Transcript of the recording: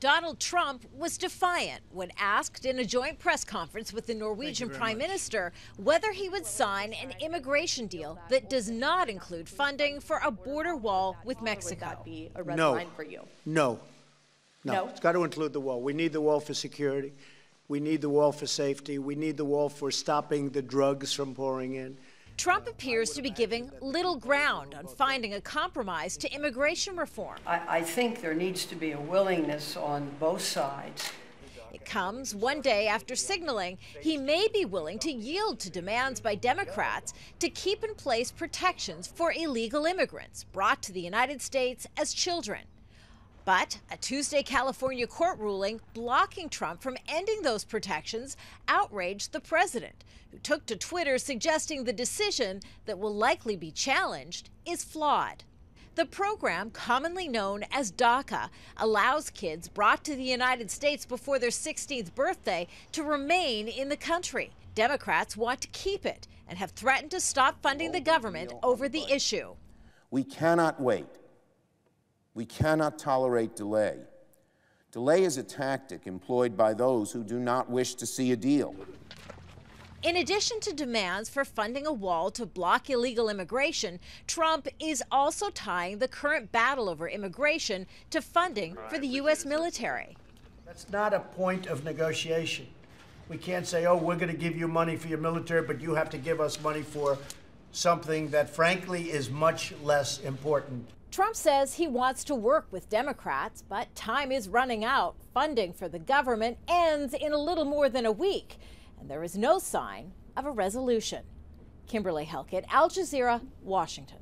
Donald Trump was defiant when asked in a joint press conference with the Norwegian Prime much. Minister whether he would sign an immigration deal that does not include funding for a border wall with Mexico. be a red No. line for you? No. No. No? It's got to include the wall. We need the wall for security. We need the wall for safety. We need the wall for stopping the drugs from pouring in. Trump appears to be giving little ground on finding a compromise to immigration reform. I, I think there needs to be a willingness on both sides It comes one day after signaling he may be willing to yield to demands by Democrats to keep in place protections for illegal immigrants brought to the United States as children. But a Tuesday California court ruling blocking Trump from ending those protections outraged the president, who took to Twitter suggesting the decision that will likely be challenged is flawed. The program, commonly known as DACA, allows kids brought to the United States before their 16th birthday to remain in the country. Democrats want to keep it and have threatened to stop funding the government over the issue. We cannot wait. We cannot tolerate delay. Delay is a tactic employed by those who do not wish to see a deal. In addition to demands for funding a wall to block illegal immigration, Trump is also tying the current battle over immigration to funding for the U.S. military. That's not a point of negotiation. We can't say, oh, we're going to give you money for your military, but you have to give us money for something that, frankly, is much less important. Trump says he wants to work with Democrats, but time is running out. Funding for the government ends in a little more than a week, and there is no sign of a resolution. Kimberly Halkett, Al Jazeera, Washington.